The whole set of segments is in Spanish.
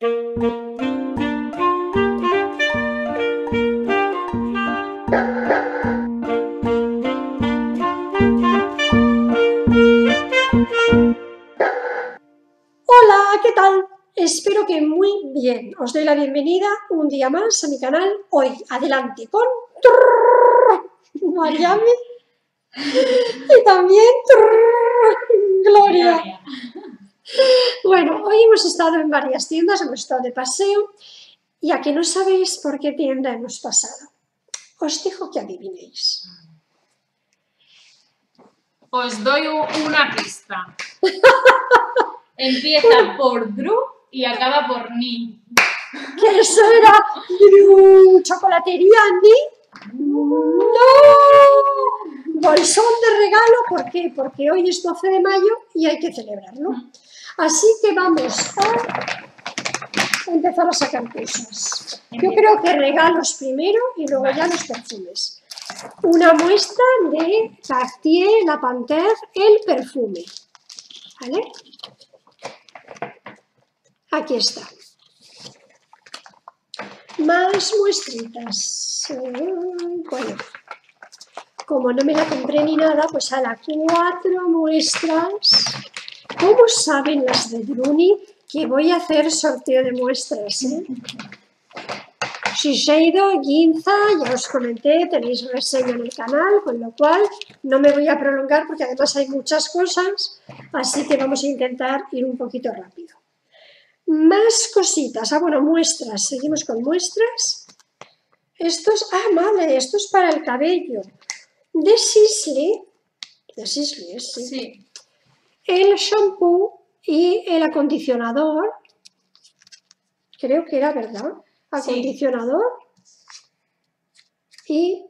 Hola, ¿qué tal? Espero que muy bien. Os doy la bienvenida un día más a mi canal. Hoy, adelante con Mariami y también Gloria. Bueno, hoy hemos estado en varias tiendas, hemos estado de paseo y aquí no sabéis por qué tienda hemos pasado. Os dejo que adivinéis. Os doy una pista. Empieza por Drew y acaba por Ni. que eso era Drew, chocolatería ni no bolsón de regalo ¿por qué? porque hoy es 12 de mayo y hay que celebrarlo así que vamos a empezar a sacar cosas yo creo que regalos primero y luego ya los perfumes una muestra de Cartier La Panthère el perfume ¿vale? aquí está más muestritas. Como no me la compré ni nada, pues a las cuatro muestras. ¿Cómo saben las de Druni que voy a hacer sorteo de muestras? eh? Shiseido, Ginza, ya os comenté, tenéis reseña en el canal, con lo cual no me voy a prolongar porque además hay muchas cosas, así que vamos a intentar ir un poquito rápido. Más cositas. Ah, bueno, muestras. Seguimos con muestras. Estos, ah, vale, esto es para el cabello. De Sisley, de Sisley, sí. Sí. El shampoo y el acondicionador. Creo que era verdad. Acondicionador. Y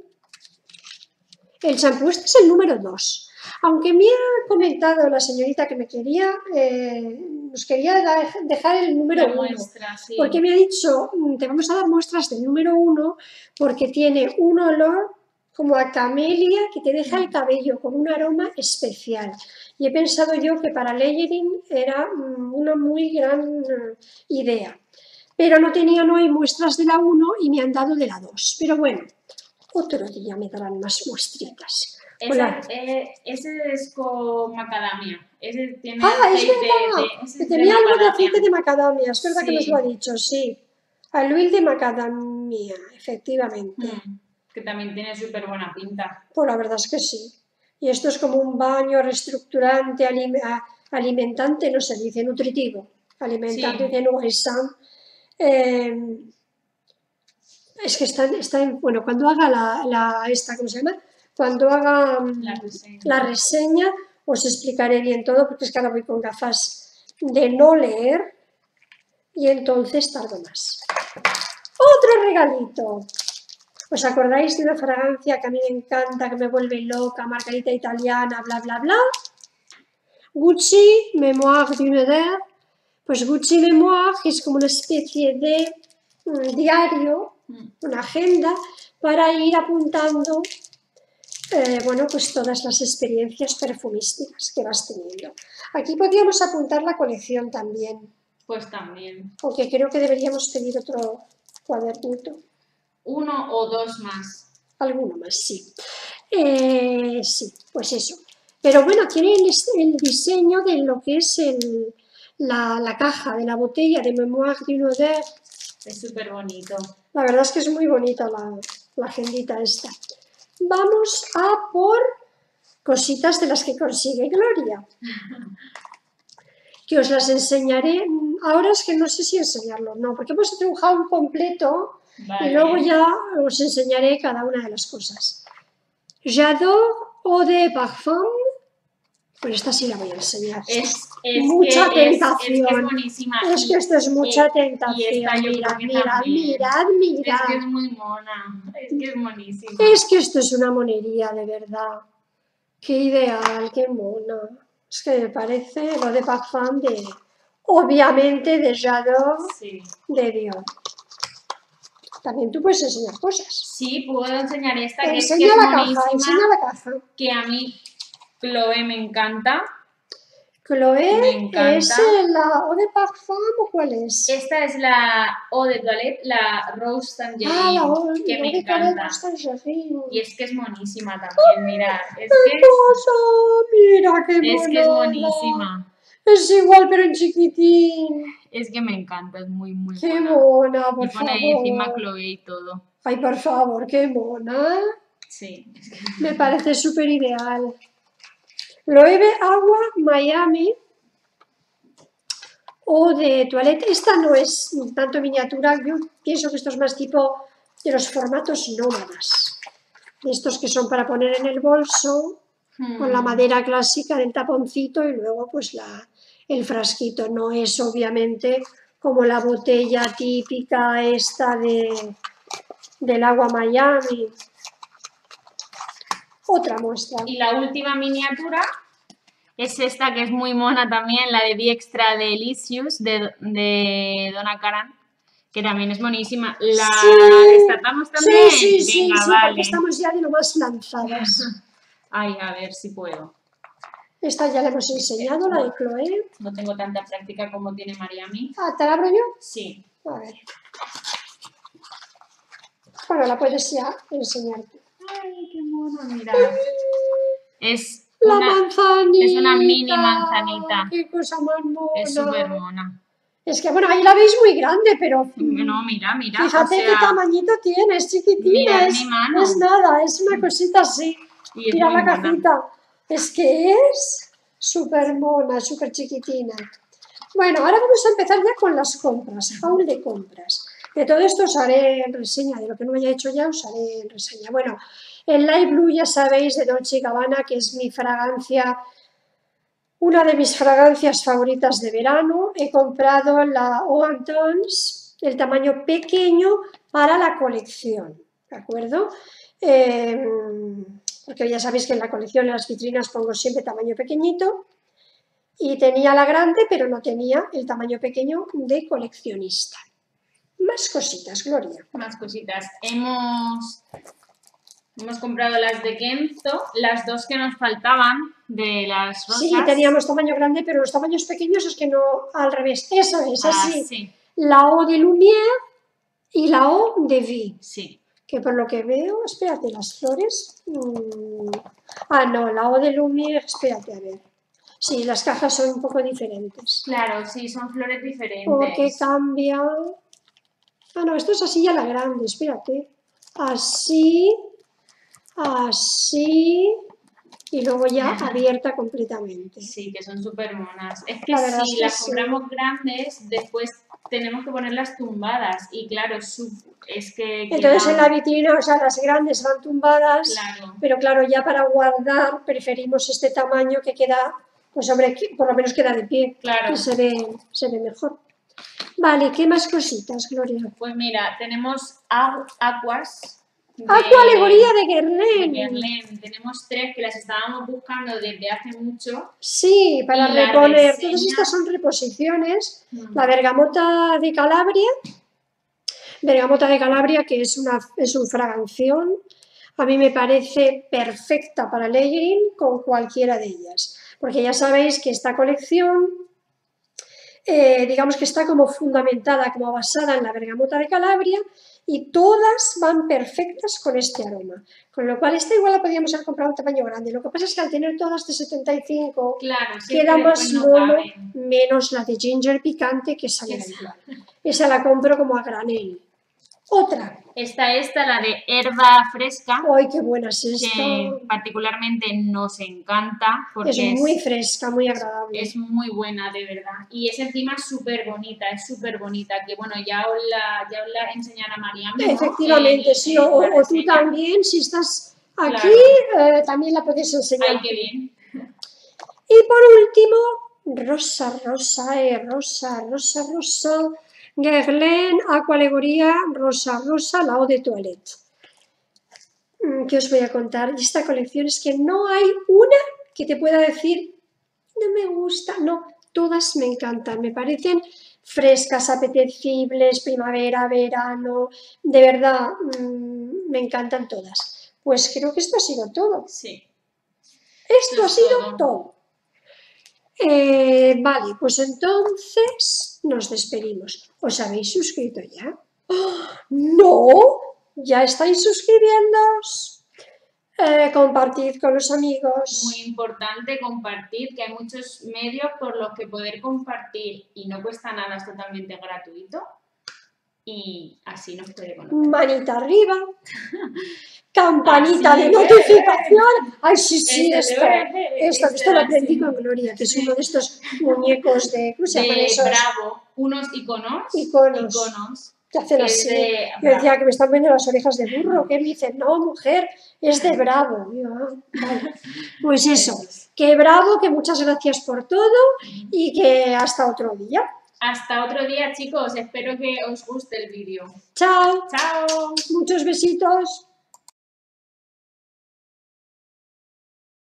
el champú, este es el número 2. Aunque me ha comentado la señorita que me quería, eh, nos quería dejar el número La 1. muestra, sí. Porque me ha dicho, "Mm, te vamos a dar muestras del número uno porque tiene un olor como a camelia que te deja el cabello con un aroma especial. Y he pensado yo que para layering era mm, una muy gran eh, idea. Pero no tenían hoy muestras de la 1 y me han dado de la 2. Pero bueno, otro día me darán más muestritas. Hola. eh, ese es con macadamia. Ese tiene Ah, es verdad, de, que de tenía algo de aceite de macadamia, es verdad que nos lo ha dicho, sí. Al huil de macadamia, efectivamente. Mm, Que también tiene súper buena pinta. Pues la verdad es que sí. Y esto es como un baño reestructurante, alimentante, no se dice nutritivo, alimentante, Sí. de nourrissant. Eh, es que está, en- está en, bueno, cuando haga la, la- esta, ¿cómo se llama? Cuando haga mm, La reseña. la reseña os explicaré bien todo, porque es que ahora voy con gafas de no leer y entonces tardo más. Otro regalito. ¿Os acordáis de una fragancia que a mí me encanta, que me vuelve loca, margarita italiana, bla, bla, bla? Gucci Memoire d'une heure. Pues Gucci Memoire es como una especie de mm, diario, Mm. una agenda, para ir apuntando eh, bueno, pues todas las experiencias perfumísticas que vas teniendo. Aquí podríamos apuntar la colección también, Pues también. aunque creo que deberíamos pedir otro cuadernito. Uno o dos más. Alguno más, sí. Eh, sí, pues eso. Pero bueno, tiene el, diseño de lo que es el- la, la caja de la botella de Memoire d'une Odeur. Es súper bonito. La verdad es que es muy bonita la, la agendita esta. Vamos a por cositas de las que consigue Gloria. Que os las enseñaré. Ahora es que no sé si enseñarlo o no, porque hemos hecho un haul completo Vale. y luego ya os enseñaré cada una de las cosas. J'adore eau de parfum. Pues esta sí la voy a enseñar. Es, es Mucha que es- Es, que tentación. es buenísima. Es Y- que esto es mucha y- tentación. y esta yo mirad, creo que mirad, también. mirad, Es mirad. que es muy mona. Es que es buenísima. Es que esto es una monería, de verdad. Qué ideal, qué mona. Es que me parece lo de parfum de, obviamente, de J'adore Sí. de Dior. También tú puedes enseñar cosas. Sí, puedo enseñar esta que es, que Enseña es la caja, enseña la caja. Que a mí Chloe me encanta. Encanta. ¿es la Eau de Parfum o cuál es? Esta es la O de Toilette, la Rose Tangerine, ah, la que me de encanta. Y es que es monísima también, mirad. Es que hermosa! Mira qué es, es que es monísima. Es igual, pero en chiquitín. Es que me encanta, es muy, muy Qué buena. mona, por Y pone favor. ahí encima Chloe y todo. Ay, por favor, qué mona. Sí, es que Me parece súper ideal. Loewe Agua Miami o de toilette. Esta no es tanto miniatura, yo pienso que esto es más tipo de los formatos nómadas. Estos que son para poner en el bolso, con la Mm. madera clásica del taponcito y luego pues la, el frasquito. No es obviamente como la botella típica esta de, del agua Miami. Otra muestra. Y la última miniatura es esta que es muy mona también, la de The Extra Delicious de, de Donna Karan, que también es monísima. ¿La Sí. destapamos también? Sí, sí, sí, Venga, sí, vale. porque estamos ya de lo más lanzadas. Ay, a ver si puedo. Esta ya la hemos enseñado, la de Chloe. No tengo tanta práctica como tiene Mariami. Ah, ¿te la abro yo? Sí. A ver. Bueno, la puedes ya enseñar. Ay, qué mono, mira. Es La una, manzanita. es una mini manzanita. Qué cosa más mona. es súper mona. Es que, bueno, ahí la veis muy grande, pero No, mira, mira. fíjate o qué tamañito tiene, es chiquitina, mirad es, mi mano. es nada, es una cosita así. y Mira la mona. cajita. Es que es súper mona, súper chiquitina. Bueno, ahora vamos a empezar ya con las compras, haul de compras. De todo esto os haré reseña, de lo que no haya hecho ya os haré reseña. Bueno, el Light Blue ya sabéis de Dolce Gabbana, que es mi fragancia, una de mis fragancias favoritas de verano. He comprado la Eau Tones, el tamaño pequeño para la colección, ¿de acuerdo? Eh, porque ya sabéis que en la colección, en las vitrinas, pongo siempre tamaño pequeñito. Y tenía la grande, pero no tenía el tamaño pequeño de coleccionista. Más cositas, Gloria. Más cositas. Hemos, hemos comprado las de Kenzo, las dos que nos faltaban de las rosas. Sí, teníamos tamaño grande, pero los tamaños pequeños es que no al revés. Eso es Ah, así. sí, La O de Lumière y la O de Vi. sí. Que por lo que veo, espérate, las flores. mm, Ah, no, la O de Lumière, espérate, a ver. Sí, las cajas son un poco diferentes. Claro, sí, son flores diferentes. Porque cambia. Ah, no, esto es así ya la grande, espérate. Así, así, y luego ya Ajá. abierta completamente. Sí, que son súper monas. Es que La si las sí. compramos grandes, después tenemos que ponerlas tumbadas. Y claro, su- es que... Entonces en la vitrina, o sea, las grandes van tumbadas, Claro. pero claro, ya para guardar preferimos este tamaño que queda, pues hombre, que por lo menos queda de pie, Claro. y se ve, se ve mejor. Vale, ¿qué más cositas, Gloria? Pues mira, tenemos Au- Aquas. de- Aqua Alegoría de de Guerlain. Guerlain. Tenemos tres que las estábamos buscando desde hace mucho. Sí, para reponer. reseña- Todas estas son reposiciones. Mm. La bergamota de Calabria. Bergamota de Calabria, que es, una, es un fraganción. A mí me parece perfecta para layering con cualquiera de ellas. Porque ya sabéis que esta colección, eh, digamos que está como fundamentada, como basada en la bergamota de Calabria y todas van perfectas con este aroma. Con lo cual, esta igual la podríamos haber comprado un tamaño grande. Lo que pasa es que al tener todas de 75, Claro, queda que más mono, menos la de ginger picante que sale igual. Esa la compro como a granel. Otra. Está esta, la de herba fresca, ¡Ay, qué buena es esta! que particularmente nos encanta porque Es muy fresca, muy agradable. es muy buena, de verdad. Y es encima súper bonita, es súper bonita. Que bueno, ya os la, ya os la enseñará Mariam. ¿no? Efectivamente, En- sí. O, tú también, si estás aquí, Claro. eh, también la puedes enseñar. Ay, qué bien. Y por último, rosa, rosa, eh, rosa, rosa, rosa, Guerlain, Aqua Alegoría, rosa, rosa, la eau de toilette. Mm, ¿Qué os voy a contar? Y esta colección es que no hay una que te pueda decir, no me gusta, no, todas me encantan, me parecen frescas, apetecibles, primavera, verano, de verdad, mm, me encantan todas. Pues creo que esto ha sido todo. Sí. Esto ha sido todo. todo. Eh, vale, pues entonces nos despedimos. ¿Os habéis suscrito ya? ¡Oh! ¡No! ¿Ya estáis suscribiéndoos? Eh, compartid con los amigos. Muy importante compartir, que hay muchos medios por los que poder compartir y no cuesta nada, es totalmente gratuito. Y así nos puede conocer. Manita arriba. Campanita Así de notificación. Ay, sí, sí, Este esto. Esto, este esto lo aprendí con Gloria, que es uno de estos muñecos de. ¿Cómo se llaman esos? Bravo, unos iconos. Iconos. iconos, Que hacen así. de Yo decía que me están viendo las orejas de burro. Que me dicen, no, mujer, es de bravo. Yo, ah, vale. Pues eso, que bravo, que muchas gracias por todo y que hasta otro día. Hasta otro día, chicos. Espero que os guste el vídeo. Chao, ¡Chao! muchos besitos.